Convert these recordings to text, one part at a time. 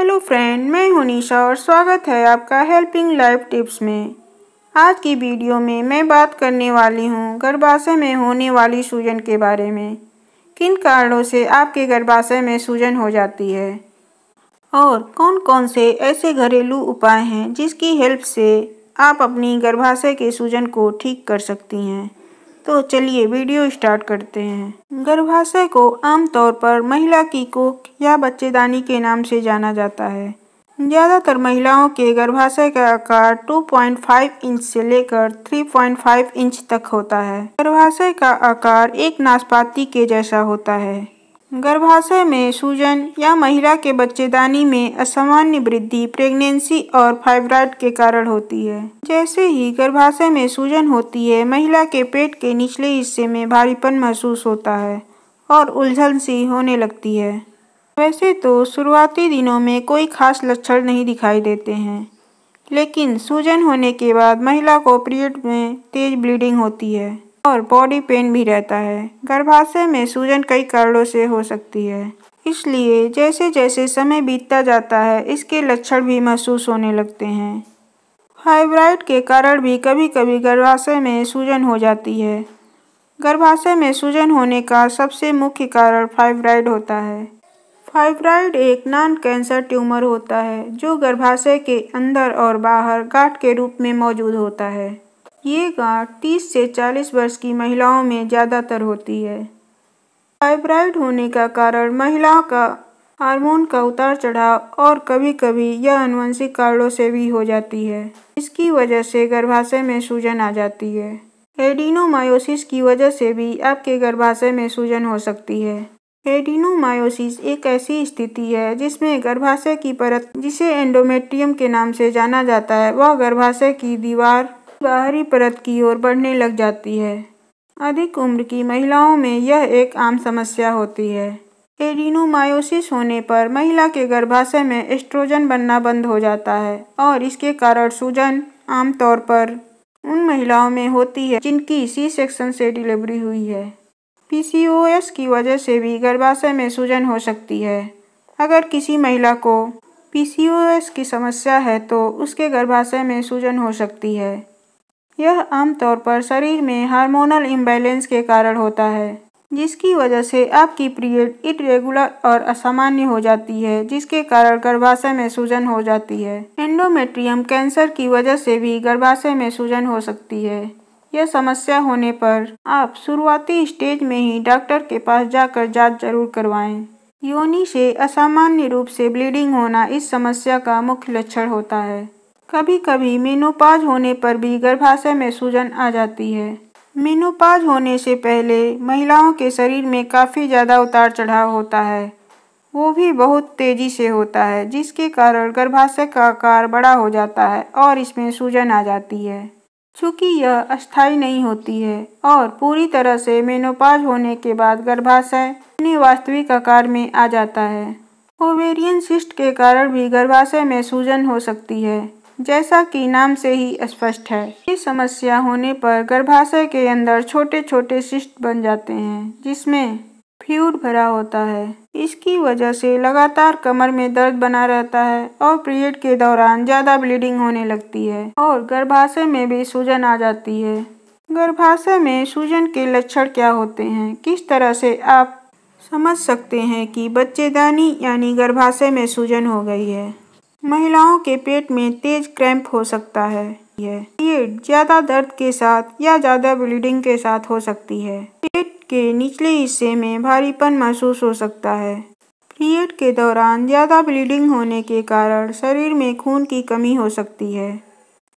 Hello friend मैं हूँ निशा और स्वागत है आपका हेल्पिंग लाइफ टिप्स में। आज की वीडियो में मैं बात करने वाली हूँ गर्भाशय में होने वाली सूजन के बारे में। किन कारणों से आपके गर्भाशय में सूजन हो जाती है? और कौन कौन से ऐसे घरेलू उपाय हैं जिसकी हेल्प से आप अपनी गर्भाशय के सूजन को ठीक कर सकती हैं? तो चलिए वीडियो स्टार्ट करते हैं। गर्भाशय को आमतौर पर महिला की कोख या बच्चेदानी के नाम से जाना जाता है। ज़्यादातर महिलाओं के गर्भाशय का आकार 2.5 इंच से लेकर 3.5 इंच तक होता है। गर्भाशय का आकार एक नाशपाती के जैसा होता है। गर्भाशय में सूजन या महिला के बच्चेदानी में असामान्य वृद्धि, प्रेगनेंसी और फाइब्राइड के कारण होती है। जैसे ही गर्भाशय में सूजन होती है, महिला के पेट के निचले हिस्से में भारीपन महसूस होता है और उलझन सी होने लगती है। वैसे तो शुरुआती दिनों में कोई खास लक्षण नहीं दिखाई देते हैं, लेकिन सूजन होने के बाद महिला को पीरियड में तेज ब्लीडिंग होती है। और बॉडी पेन भी रहता है। गर्भाशय में सूजन कई कारणों से हो सकती है। इसलिए जैसे जैसे समय बीतता जाता है, इसके लक्षण भी महसूस होने लगते हैं। फाइब्राइड के कारण भी कभी कभी गर्भाशय में सूजन हो जाती है। गर्भाशय में सूजन होने का सबसे मुख्य कारण फाइब्राइड होता है। फाइब्राइड एक नॉन कैंसर ट्यूमर होता है, जो गर्भाशय के अंदर और बाहर गांठ के रूप में मौजूद होता है। ये गांठ 30 से 40 वर्ष की महिलाओं में ज़्यादातर होती है। फाइब्राइड होने का कारण महिलाओं का हार्मोन का उतार चढ़ाव और कभी कभी यह अनुवंशिक कारणों से भी हो जाती है। इसकी वजह से गर्भाशय में सूजन आ जाती है। एडिनोमायोसिस की वजह से भी आपके गर्भाशय में सूजन हो सकती है। एडिनोमायोसिस एक ऐसी स्थिति है जिसमें गर्भाशय की परत जिसे एंडोमेट्रियम के नाम से जाना जाता है, वह गर्भाशय की दीवार बाहरी परत की ओर बढ़ने लग जाती है। अधिक उम्र की महिलाओं में यह एक आम समस्या होती है। एडिनोमायोसिस होने पर महिला के गर्भाशय में एस्ट्रोजन बनना बंद हो जाता है और इसके कारण सूजन आमतौर पर उन महिलाओं में होती है जिनकी सी सेक्शन से डिलीवरी हुई है। पीसीओएस की वजह से भी गर्भाशय में सूजन हो सकती है। अगर किसी महिला को पीसीओएस की समस्या है तो उसके गर्भाशय में सूजन हो सकती है। यह आमतौर पर शरीर में हार्मोनल इम्बैलेंस के कारण होता है, जिसकी वजह से आपकी पीरियड इरेगुलर और असामान्य हो जाती है, जिसके कारण गर्भाशय में सूजन हो जाती है। एंडोमेट्रियम कैंसर की वजह से भी गर्भाशय में सूजन हो सकती है। यह समस्या होने पर आप शुरुआती स्टेज में ही डॉक्टर के पास जाकर जाँच ज़रूर करवाएँ। योनि से असामान्य रूप से ब्लीडिंग होना इस समस्या का मुख्य लक्षण होता है। कभी कभी मेनोपाज होने पर भी गर्भाशय में सूजन आ जाती है। मेनोपाज होने से पहले महिलाओं के शरीर में काफ़ी ज़्यादा उतार चढ़ाव होता है। वो भी बहुत तेज़ी से होता है, जिसके कारण गर्भाशय का आकार बड़ा हो जाता है और इसमें सूजन आ जाती है। चूँकि यह अस्थायी नहीं होती है और पूरी तरह से मेनोपाज होने के बाद गर्भाशय अपने वास्तविक आकार में आ जाता है। ओवेरियन सिस्ट के कारण भी गर्भाशय में सूजन हो सकती है। जैसा कि नाम से ही स्पष्ट है। इस समस्या होने पर गर्भाशय के अंदर छोटे छोटे सिस्ट बन जाते हैं, जिसमें फ्यूड भरा होता है। इसकी वजह से लगातार कमर में दर्द बना रहता है और पीरियड के दौरान ज़्यादा ब्लीडिंग होने लगती है और गर्भाशय में भी सूजन आ जाती है। गर्भाशय में सूजन के लक्षण क्या होते हैं? किस तरह से आप समझ सकते हैं कि बच्चेदानी यानी गर्भाशय में सूजन हो गई है? महिलाओं के पेट में तेज क्रैम्प हो सकता है। ये ज़्यादा दर्द के साथ या ज़्यादा ब्लीडिंग के साथ हो सकती है। पेट के निचले हिस्से में भारीपन महसूस हो सकता है। पीरियड के दौरान ज़्यादा ब्लीडिंग होने के कारण शरीर में खून की कमी हो सकती है,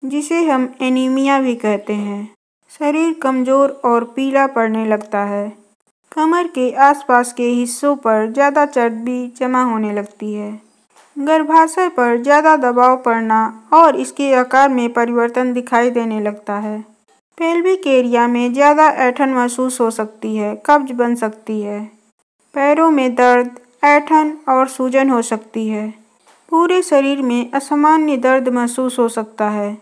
जिसे हम एनीमिया भी कहते हैं। शरीर कमज़ोर और पीला पड़ने लगता है। कमर के आसपास के हिस्सों पर ज़्यादा चर्बी जमा होने लगती है। गर्भाशय पर ज़्यादा दबाव पड़ना और इसके आकार में परिवर्तन दिखाई देने लगता है। पेल्विक एरिया में ज़्यादा ऐठन महसूस हो सकती है, कब्ज बन सकती है। पैरों में दर्द, ऐठन और सूजन हो सकती है। पूरे शरीर में असामान्य दर्द महसूस हो सकता है।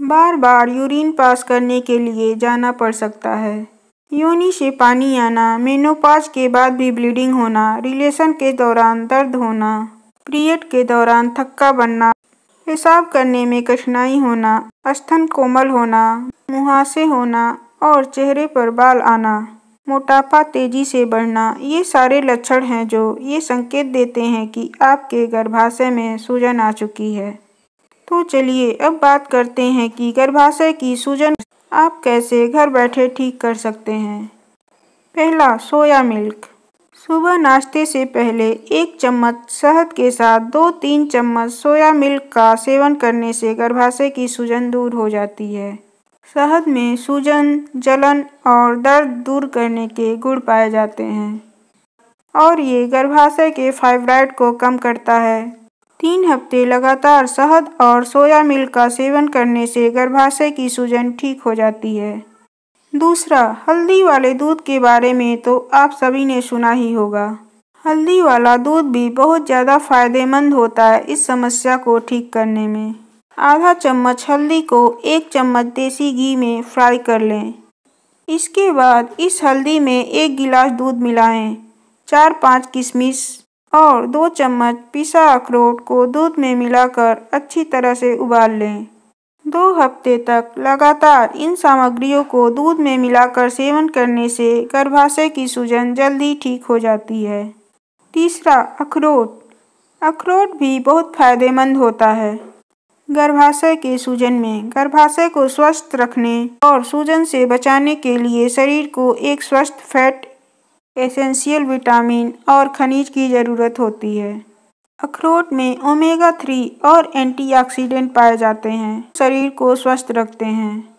बार बार यूरिन पास करने के लिए जाना पड़ सकता है। योनि से पानी आना, मेनोपाज के बाद भी ब्लीडिंग होना, रिलेशन के दौरान दर्द होना। पीरियड के दौरान थक्का बनना पेशाब करने में कठिनाई होना स्तन कोमल होना, मुहासे होना और चेहरे पर बाल आना, मोटापा तेज़ी से बढ़ना, ये सारे लक्षण हैं जो ये संकेत देते हैं कि आपके गर्भाशय में सूजन आ चुकी है। तो चलिए अब बात करते हैं कि गर्भाशय की सूजन आप कैसे घर बैठे ठीक कर सकते हैं। पहला, सोया मिल्क। सुबह नाश्ते से पहले एक चम्मच शहद के साथ दो तीन चम्मच सोया मिल्क का सेवन करने से गर्भाशय की सूजन दूर हो जाती है। शहद में सूजन, जलन और दर्द दूर करने के गुण पाए जाते हैं। और ये गर्भाशय के फाइब्राइड को कम करता है। तीन हफ़्ते लगातार शहद और सोया मिल्क का सेवन करने से गर्भाशय की सूजन ठीक हो जाती है। दूसरा हल्दी वाले दूध के बारे में तो आप सभी ने सुना ही होगा। हल्दी वाला दूध भी बहुत ज़्यादा फ़ायदेमंद होता है इस समस्या को ठीक करने में। आधा चम्मच हल्दी को एक चम्मच देसी घी में फ्राई कर लें। इसके बाद इस हल्दी में एक गिलास दूध मिलाएँ, चार पाँच किशमिश और दो चम्मच पिसा अखरोट को दूध में मिलाकर अच्छी तरह से उबाल लें। दो हफ़्ते तक लगातार इन सामग्रियों को दूध में मिलाकर सेवन करने से गर्भाशय की सूजन जल्दी ठीक हो जाती है। तीसरा, अखरोट। अखरोट भी बहुत फ़ायदेमंद होता है। गर्भाशय के सूजन में गर्भाशय को स्वस्थ रखने और सूजन से बचाने के लिए शरीर को एक स्वस्थ फैट, एसेंशियल विटामिन और खनिज की ज़रूरत होती है। अखरोट में ओमेगा थ्री और एंटीऑक्सीडेंट पाए जाते हैं। शरीर को स्वस्थ रखते हैं।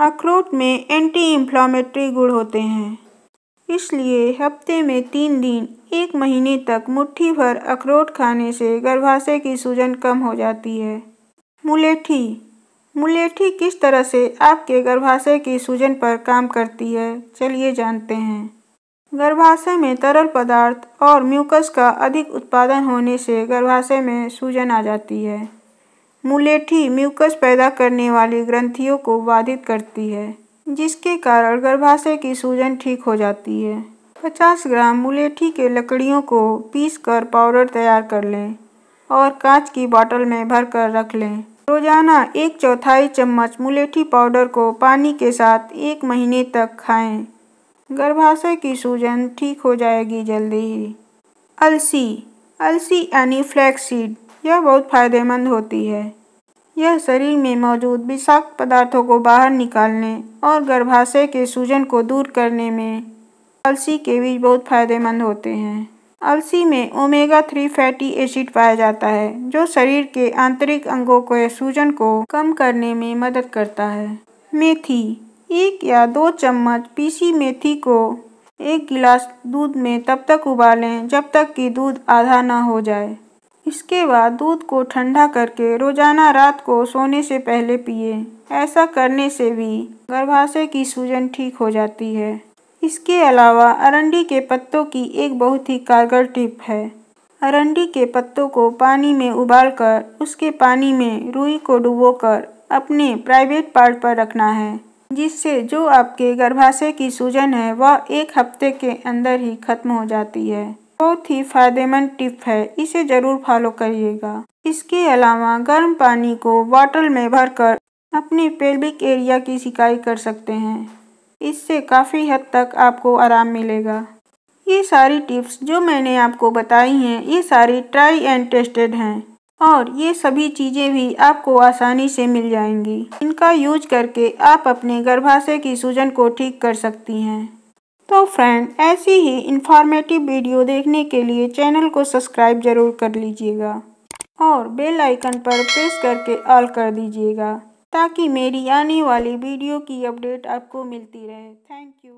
अखरोट में एंटी इन्फ्लामेटरी गुण होते हैं। इसलिए हफ़्ते में तीन दिन, एक महीने तक मुट्ठी भर अखरोट खाने से गर्भाशय की सूजन कम हो जाती है। मुलेठी। मुलेठी किस तरह से आपके गर्भाशय की सूजन पर काम करती है, चलिए जानते हैं। गर्भाशय में तरल पदार्थ और म्यूकस का अधिक उत्पादन होने से गर्भाशय में सूजन आ जाती है। मुलेठी म्यूकस पैदा करने वाली ग्रंथियों को बाधित करती है, जिसके कारण गर्भाशय की सूजन ठीक हो जाती है। 50 ग्राम मुलेठी के लकड़ियों को पीसकर पाउडर तैयार कर लें और कांच की बोतल में भरकर रख लें। रोज़ाना एक चौथाई चम्मच मुलेठी पाउडर को पानी के साथ एक महीने तक खाएँ। गर्भाशय की सूजन ठीक हो जाएगी जल्दी। ही अलसी। अलसी यानी फ्लैक्सीड यह बहुत फ़ायदेमंद होती है। यह शरीर में मौजूद विषाक्त पदार्थों को बाहर निकालने और गर्भाशय के सूजन को दूर करने में अलसी के बीज बहुत फ़ायदेमंद होते हैं। अलसी में ओमेगा थ्री फैटी एसिड पाया जाता है, जो शरीर के आंतरिक अंगों के सूजन को कम करने में मदद करता है। मेथी। एक या दो चम्मच पीसी मेथी को एक गिलास दूध में तब तक उबालें जब तक कि दूध आधा ना हो जाए। इसके बाद दूध को ठंडा करके रोज़ाना रात को सोने से पहले पिए। ऐसा करने से भी गर्भाशय की सूजन ठीक हो जाती है। इसके अलावा अरंडी के पत्तों की एक बहुत ही कारगर टिप है। अरंडी के पत्तों को पानी में उबालकर उसके पानी में रुई को डुबोकर अपने प्राइवेट पार्ट पर रखना है। जिससे जो आपके गर्भाशय की सूजन है, वह एक हफ़्ते के अंदर ही खत्म हो जाती है। बहुत ही फ़ायदेमंद टिप है, इसे ज़रूर फॉलो करिएगा। इसके अलावा गर्म पानी को बॉटल में भरकर अपने पेल्विक एरिया की सिकाई कर सकते हैं। इससे काफ़ी हद तक आपको आराम मिलेगा। ये सारी टिप्स जो मैंने आपको बताई हैं, ये सारी ट्राई एंड टेस्टेड हैं। और ये सभी चीज़ें भी आपको आसानी से मिल जाएँगी। इनका यूज़ करके आप अपने गर्भाशय की सूजन को ठीक कर सकती हैं। तो फ्रेंड, ऐसी ही इंफॉर्मेटिव वीडियो देखने के लिए चैनल को सब्सक्राइब ज़रूर कर लीजिएगा। और बेल आइकन पर प्रेस करके ऑल कर दीजिएगा, ताकि मेरी आने वाली वीडियो की अपडेट आपको मिलती रहे। Thank you